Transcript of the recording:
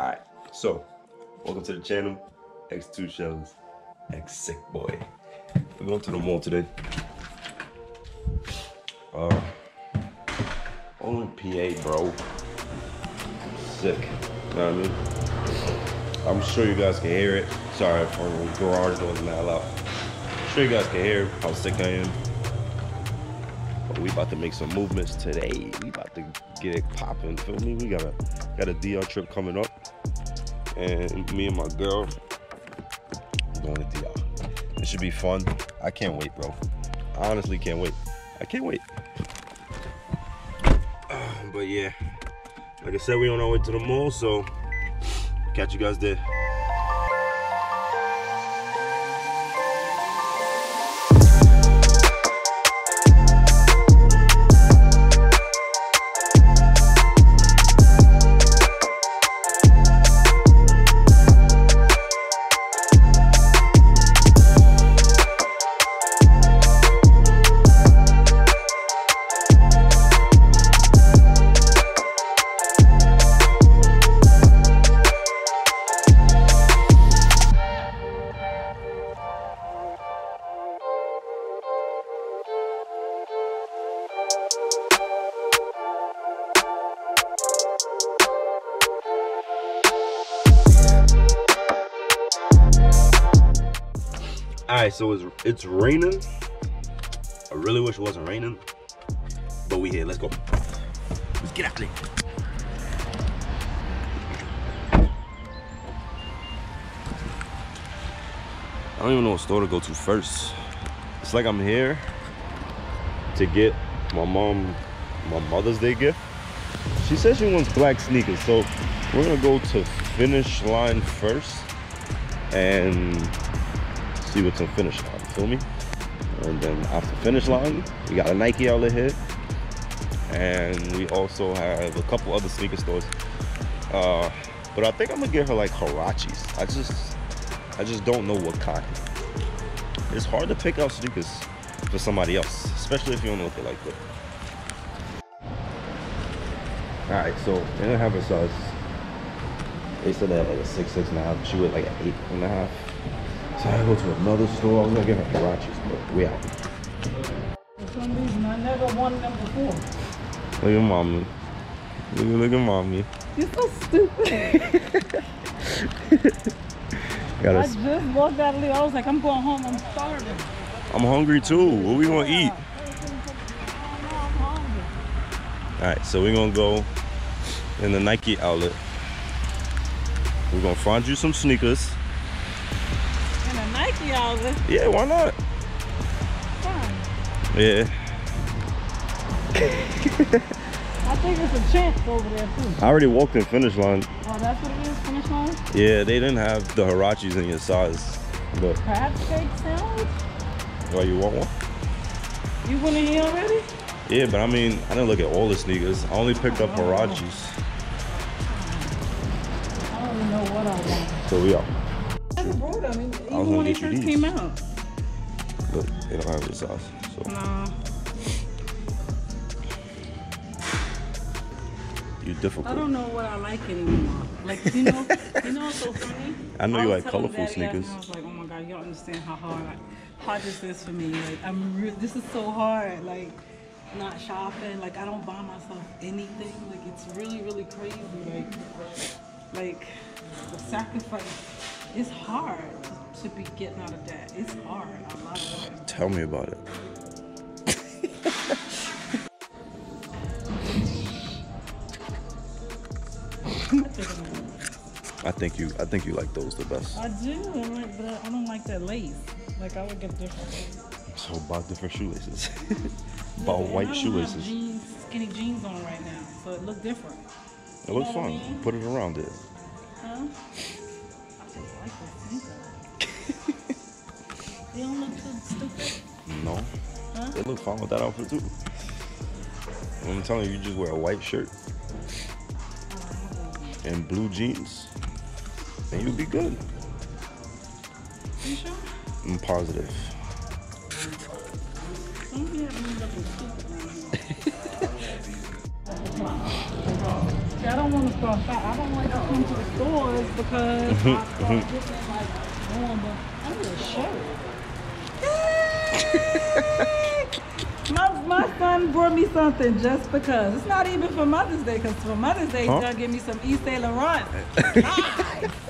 Alright, so welcome to the channel. x2Shellz, X Sick Boy. We're going to the mall today. Uh, only PA, bro. Sick. You know what I mean? I'm sure you guys can hear it. Sorry if the garage doors not loud. I'm sure you guys can hear how sick I am. But we about to make some movements today. We about to get it popping. Feel me? We got a got a DR trip coming up, and me and my girl going to DR. It should be fun. I can't wait, bro. I honestly can't wait. I can't wait. but yeah, like I said, we on our way to the mall, so catch you guys there. All right, so it's it's raining. I really wish it wasn't raining, but we here. Let's go. Let's get out of here. I don't even know what store to go to first. It's like I'm here to get my mom my Mother's Day gift. She says she wants black sneakers, so we're gonna go to Finish Line first and see what's in Finish Line. Feel me? And then after Finish Line, we got a Nike outlet here, and we also have a couple other sneaker stores. Uh, but I think I'm gonna get her like Huaraches. I just, I just don't know what kind. It's hard to pick out sneakers for somebody else, especially if you don't know what they like. But all right, so they don't have a size. They said they have like a six, six and a half. She was like an eight and a half. So I go to another store. I was gonna get her Huaraches, but we out. For some reason, I never won them before. Look at mommy. Look, look at mommy. You're so stupid. I just walked out of there. I was like, I'm going home. I'm starving. I'm hungry too. What we gonna eat? All right, so we're gonna go in the Nike outlet. We're gonna find you some sneakers. Yeah, why not? Fine. Yeah. I think it's a chance over there too. I already walked in finish line. Oh, that's what it is. Finish line. Yeah, they didn't have the Huaraches in your size. But Crab cake sandwich. why you want one? You went in here already? Yeah, but I mean, I didn't look at all the sneakers. I only picked up oh. Huaraches. I don't even know what I want. So we out. I never brought them. Even I was when they first these. came out. But they don't have the size. So Nah. you I difficult. I don't know what I like anymore. Like you know, you know what's so funny? I know you like colorful sneakers. I was like, oh my god, you don't understand how hard, I, hard this is for me. Like I'm, re- this is so hard. Like not shopping. Like I don't buy myself anything. Like it's really, really crazy. Like, like the sacrifice. It's hard to be getting out of debt. It's hard. A lot of. Tell me about it. I think you I think you like those the best. I do, I'm like, but I don't like that lace. Like I would get different. So about different shoelaces. Yeah, I white shoelaces. Jeans, skinny jeans on right now, so it look different. It looks fun. I mean? Put it around it. Huh? I like this they don't look too stupid. No. Huh? It look fine with that outfit too. I'm telling you, you just wear a white shirt and blue jeans, and you'll be good. You sure? I'm positive. See, I don't want to start shop. I don't like to come to the stores because mm-hmm, I start getting like but I need a shirt. my, my son brought me something just because. It's not even for Mother's Day, because for Mother's Day, Huh? he's going to give me some Yves Saint Laurent. Nice.